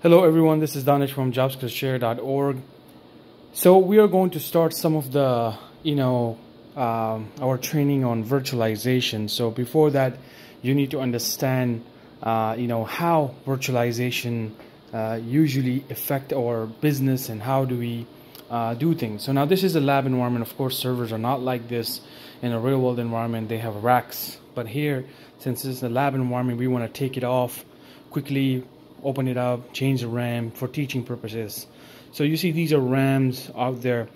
Hello everyone, this is Danish from Jobskillshare.org. So we are going to start some of the, you know, um, our training on virtualization. So before that, you need to understand, uh, you know, how virtualization uh, usually affect our business and how do we uh, do things. So now this is a lab environment. Of course, servers are not like this in a real world environment. They have racks. But here, since this is a lab environment, we want to take it off quickly open it up, change the RAM for teaching purposes. So you see these are RAMs out there.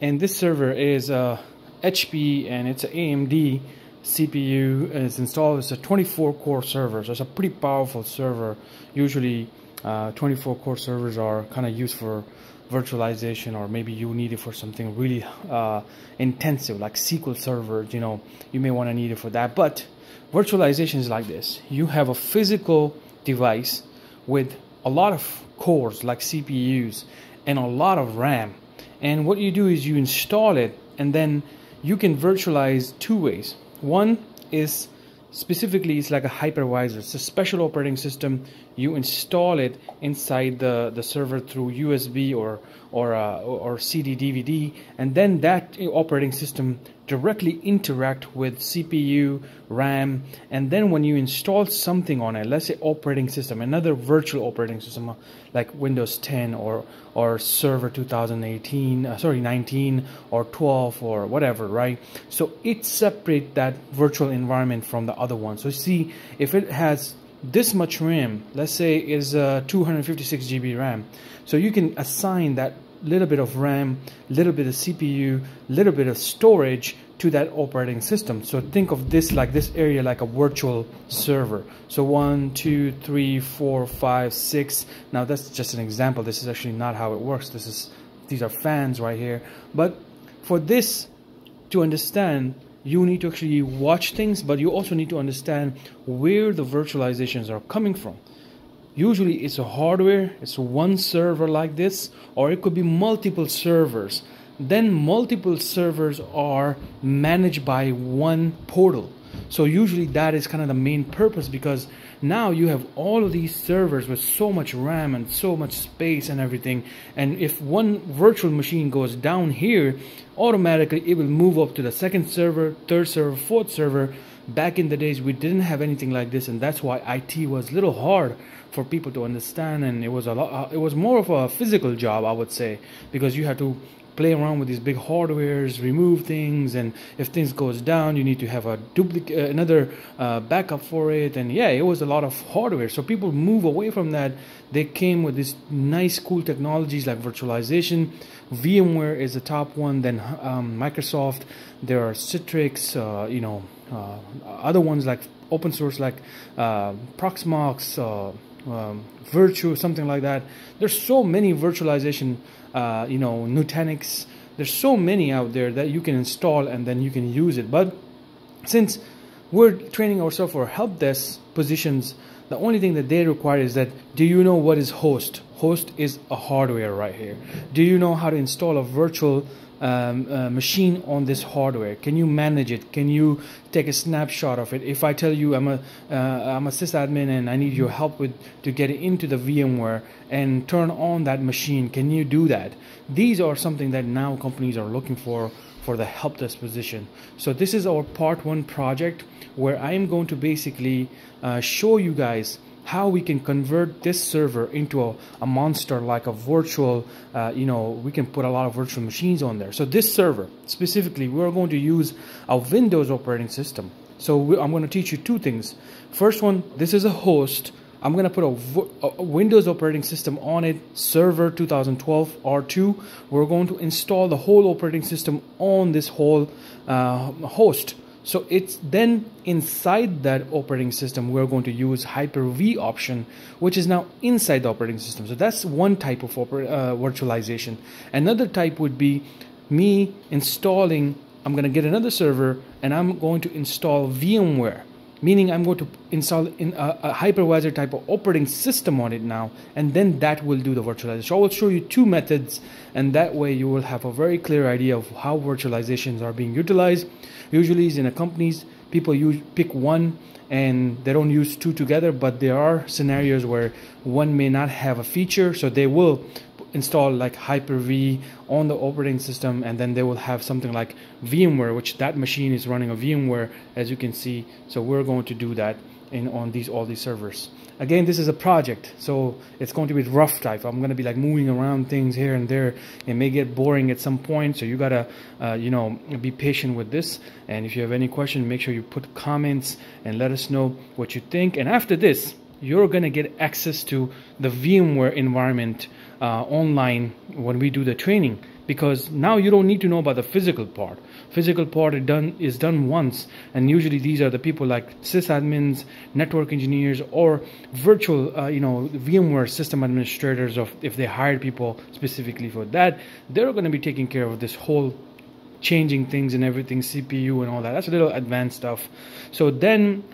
And this server is a HP and it's an AMD CPU it's installed. It's a 24 core server. So it's a pretty powerful server. Usually uh, 24 core servers are kind of used for virtualization or maybe you need it for something really uh, intensive like SQL servers you know you may want to need it for that but virtualization is like this you have a physical device with a lot of cores like CPUs and a lot of RAM. And what you do is you install it and then you can virtualize two ways. One is specifically it's like a hypervisor. It's a special operating system. You install it inside the, the server through USB or or uh, or CD DVD, and then that operating system directly interact with CPU, RAM, and then when you install something on it, let's say operating system, another virtual operating system uh, like Windows 10 or or Server 2018, uh, sorry 19 or 12 or whatever, right? So it separate that virtual environment from the other one. So see if it has this much RAM, let's say is uh, 256 GB RAM, so you can assign that little bit of RAM, little bit of CPU, little bit of storage to that operating system. So think of this like this area like a virtual server. So one, two, three, four, five, six. Now that's just an example. This is actually not how it works. This is these are fans right here. But for this to understand, you need to actually watch things, but you also need to understand where the virtualizations are coming from. Usually it's a hardware, it's one server like this, or it could be multiple servers. Then multiple servers are managed by one portal. So usually that is kind of the main purpose because now you have all of these servers with so much RAM and so much space and everything. And if one virtual machine goes down here, automatically it will move up to the second server, third server, fourth server. Back in the days, we didn't have anything like this, and that's why IT was a little hard for people to understand. And it was a lot. Uh, it was more of a physical job, I would say, because you had to play around with these big hardwares, remove things, and if things goes down, you need to have a duplicate, uh, another uh, backup for it. And yeah, it was a lot of hardware. So people move away from that. They came with these nice, cool technologies like virtualization. VMware is the top one. Then um, Microsoft. There are Citrix. Uh, you know, uh, other ones like open source like uh, Proxmox. Um, Virtue, something like that. There's so many virtualization uh, you know, Nutanix. There's so many out there that you can install and then you can use it. But since we're training ourselves for help desk positions, the only thing that they require is that do you know what is host? Host is a hardware right here. Do you know how to install a virtual um, uh, machine on this hardware? Can you manage it? Can you take a snapshot of it? If I tell you I'm a uh, a sysadmin and I need your help with to get into the VMware and turn on that machine, can you do that? These are something that now companies are looking for for the help desk position. So this is our part one project where I am going to basically uh, show you guys how we can convert this server into a, a monster like a virtual, uh, you know, we can put a lot of virtual machines on there. So this server, specifically, we're going to use a Windows operating system. So we, I'm going to teach you two things. First one, this is a host. I'm going to put a, a Windows operating system on it, server 2012 R2. We're going to install the whole operating system on this whole uh, host. So it's then inside that operating system, we're going to use Hyper-V option, which is now inside the operating system. So that's one type of uh, virtualization. Another type would be me installing, I'm going to get another server and I'm going to install VMware meaning I'm going to install in a, a, hypervisor type of operating system on it now, and then that will do the virtualization. I will show you two methods, and that way you will have a very clear idea of how virtualizations are being utilized. Usually in a companies, people use pick one and they don't use two together but there are scenarios where one may not have a feature so they will install like Hyper-V on the operating system and then they will have something like VMware which that machine is running a VMware as you can see. So we're going to do that in on these all these servers. Again this is a project so it's going to be rough type i'm going to be like moving around things here and there. It may get boring at some point so you gotta uh, you know be patient with this. And if you have any question make sure you put comments and let us know what you think. And after this you're going to get access to the vmware environment uh, online when we do the training. Because now you don't need to know about the physical part. Physical part is done is done once and usually these are the people like sysadmins network engineers or virtual uh, you know vmware system administrators of if they hired people specifically for that they're going to be taking care of this whole changing things and everything cpu and all that. That's a little advanced stuff. So then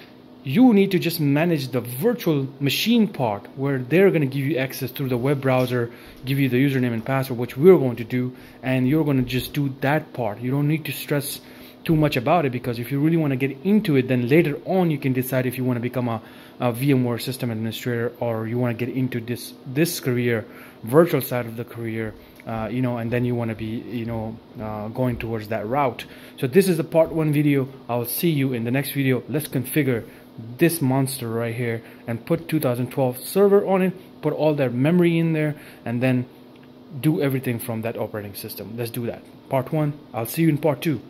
you need to just manage the virtual machine part where they're going to give you access through the web browser give you the username and password which we're going to do and you're going to just do that part. You don't need to stress too much about it because if you really want to get into it then later on you can decide if you want to become a, a VMware system administrator or you want to get into this this career virtual side of the career uh, you know and then you want to be you know uh, going towards that route. So this is the part one video. I'll see you in the next video. Let's configure this monster right here and put 2012 server on it put all their memory in there and then do everything from that operating system. Let's do that. Part one. I'll see you in part two